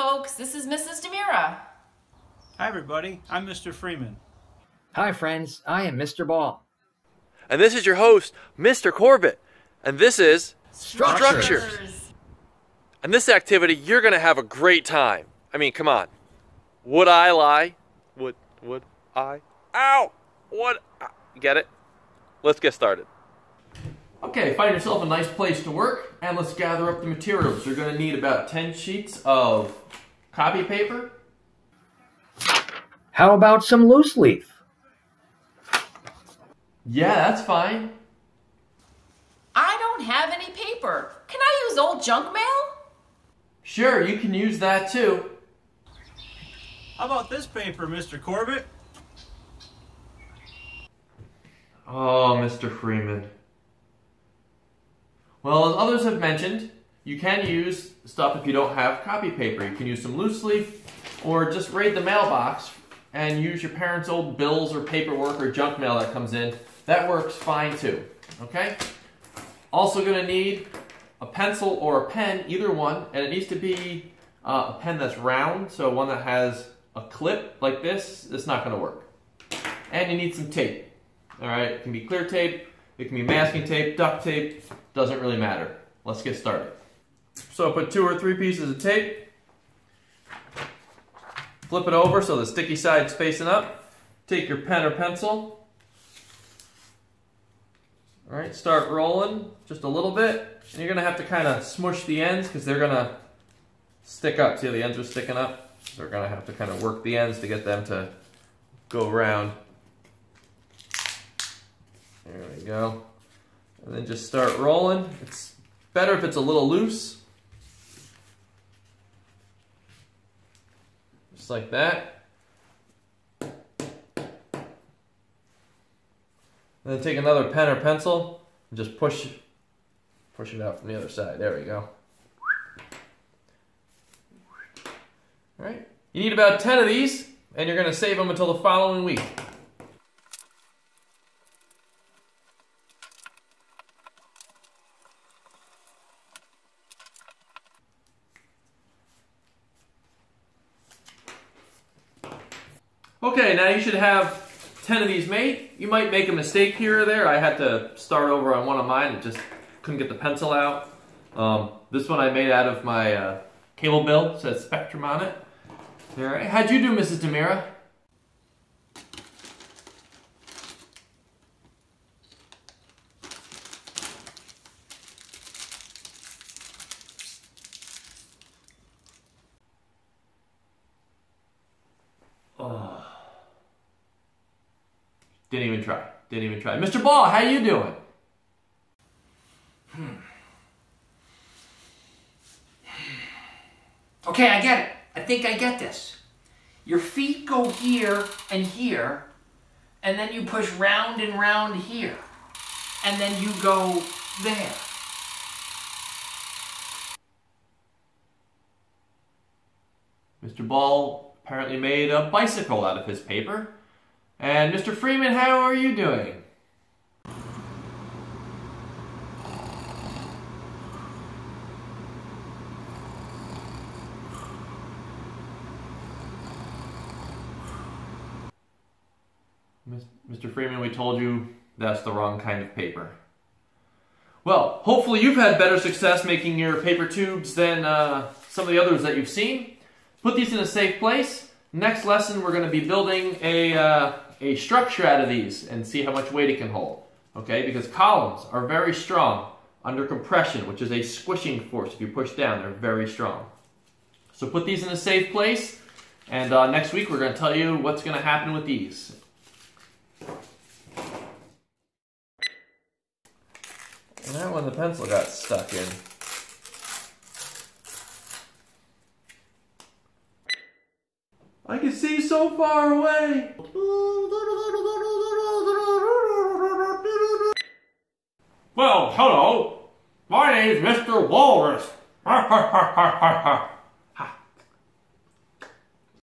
folks. This is Mrs. Demira. Hi, everybody. I'm Mr. Freeman. Hi, friends. I am Mr. Ball. And this is your host, Mr. Corbett. And this is Structures. Structures. And this activity, you're going to have a great time. I mean, come on. Would I lie? Would, would I? Ow! What? Get it? Let's get started. Okay, find yourself a nice place to work, and let's gather up the materials. You're going to need about 10 sheets of copy paper. How about some loose leaf? Yeah, that's fine. I don't have any paper. Can I use old junk mail? Sure, you can use that too. How about this paper, Mr. Corbett? Oh, Mr. Freeman. Well, as others have mentioned, you can use stuff if you don't have copy paper. You can use some loose leaf, or just raid the mailbox and use your parents' old bills or paperwork or junk mail that comes in. That works fine too, okay? Also gonna need a pencil or a pen, either one, and it needs to be uh, a pen that's round, so one that has a clip like this, it's not gonna work. And you need some tape. All right, it can be clear tape, it can be masking tape, duct tape, doesn't really matter. Let's get started. So put two or three pieces of tape, flip it over so the sticky side's facing up, take your pen or pencil, all right, start rolling just a little bit, and you're gonna have to kind of smush the ends because they're gonna stick up. See how the ends are sticking up? So we're gonna have to kind of work the ends to get them to go around. There we go. And then just start rolling. It's better if it's a little loose. Just like that. And then take another pen or pencil and just push push it out from the other side. There we go. All right. You need about 10 of these, and you're going to save them until the following week. Okay, now you should have 10 of these made. You might make a mistake here or there. I had to start over on one of mine. It just couldn't get the pencil out. Um, this one I made out of my uh, cable bill. Says Spectrum on it. All right. How'd you do, Mrs. Demira? Oh. Didn't even try. Didn't even try. Mr. Ball, how you doing? Hmm. Okay, I get it. I think I get this. Your feet go here and here, and then you push round and round here, and then you go there. Mr. Ball apparently made a bicycle out of his paper. And Mr. Freeman, how are you doing? Mr. Freeman, we told you that's the wrong kind of paper. Well, hopefully you've had better success making your paper tubes than uh, some of the others that you've seen. Put these in a safe place. Next lesson, we're going to be building a, uh, a structure out of these and see how much weight it can hold. Okay, because columns are very strong under compression, which is a squishing force. If you push down, they're very strong. So put these in a safe place, and uh, next week we're going to tell you what's going to happen with these. And that one, the pencil got stuck in. I can see so far away. Well, hello. My name's Mr. Walrus.